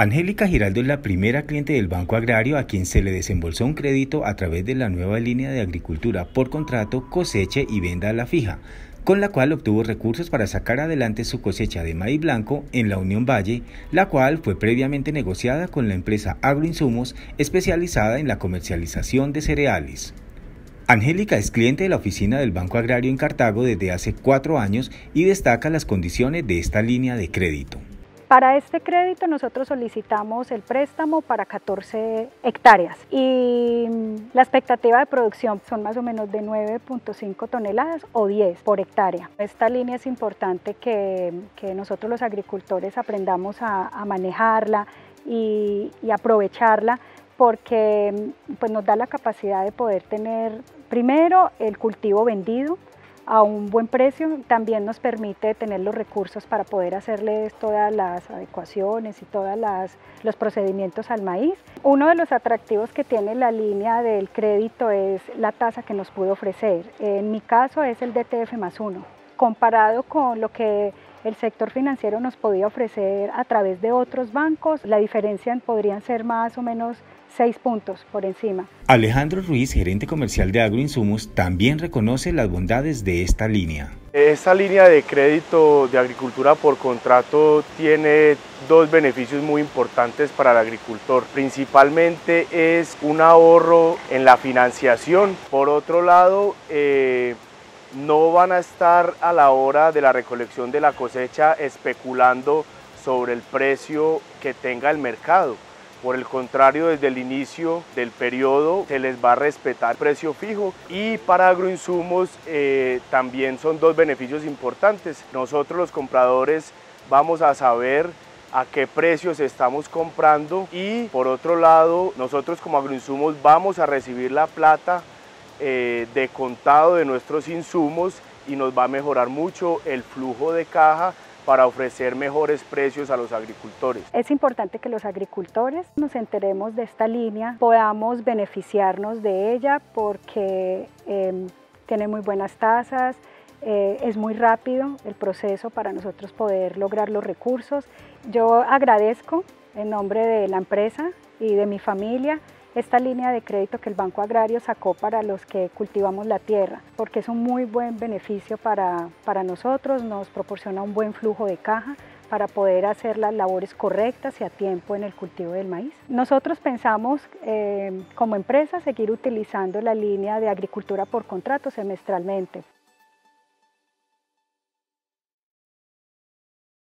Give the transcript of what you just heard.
Angélica Giraldo es la primera cliente del Banco Agrario a quien se le desembolsó un crédito a través de la nueva línea de agricultura por contrato coseche y venda a la fija, con la cual obtuvo recursos para sacar adelante su cosecha de maíz blanco en la Unión Valle, la cual fue previamente negociada con la empresa Agroinsumos especializada en la comercialización de cereales. Angélica es cliente de la oficina del Banco Agrario en Cartago desde hace cuatro años y destaca las condiciones de esta línea de crédito. Para este crédito nosotros solicitamos el préstamo para 14 hectáreas y la expectativa de producción son más o menos de 9.5 toneladas o 10 por hectárea. Esta línea es importante que, nosotros los agricultores aprendamos a, manejarla y, y aprovecharla porque pues, nos da la capacidad de poder tener primero el cultivo vendido, a un buen precio, también nos permite tener los recursos para poder hacerles todas las adecuaciones y todos los procedimientos al maíz. Uno de los atractivos que tiene la línea del crédito es la tasa que nos pudo ofrecer. En mi caso es el DTF más uno. Comparado con lo que el sector financiero nos podía ofrecer a través de otros bancos, la diferencia podrían ser más o menos seis puntos por encima. Alejandro Ruiz, gerente comercial de Agroinsumos, también reconoce las bondades de esta línea. Esta línea de crédito de agricultura por contrato tiene dos beneficios muy importantes para el agricultor. Principalmente es un ahorro en la financiación. Por otro lado, eh, no van a estar a la hora de la recolección de la cosecha especulando sobre el precio que tenga el mercado. Por el contrario, desde el inicio del periodo se les va a respetar precio fijo y para agroinsumos eh, también son dos beneficios importantes. Nosotros los compradores vamos a saber a qué precios estamos comprando y por otro lado nosotros como agroinsumos vamos a recibir la plata eh, de contado de nuestros insumos y nos va a mejorar mucho el flujo de caja para ofrecer mejores precios a los agricultores. Es importante que los agricultores nos enteremos de esta línea, podamos beneficiarnos de ella porque em, tiene muy buenas tasas, eh, es muy rápido el proceso para nosotros poder lograr los recursos. Yo agradezco en nombre de la empresa y de mi familia esta línea de crédito que el Banco Agrario sacó para los que cultivamos la tierra, porque es un muy buen beneficio para, nosotros, nos proporciona un buen flujo de caja para poder hacer las labores correctas y a tiempo en el cultivo del maíz. Nosotros pensamos eh, como empresa seguir utilizando la línea de agricultura por contrato semestralmente.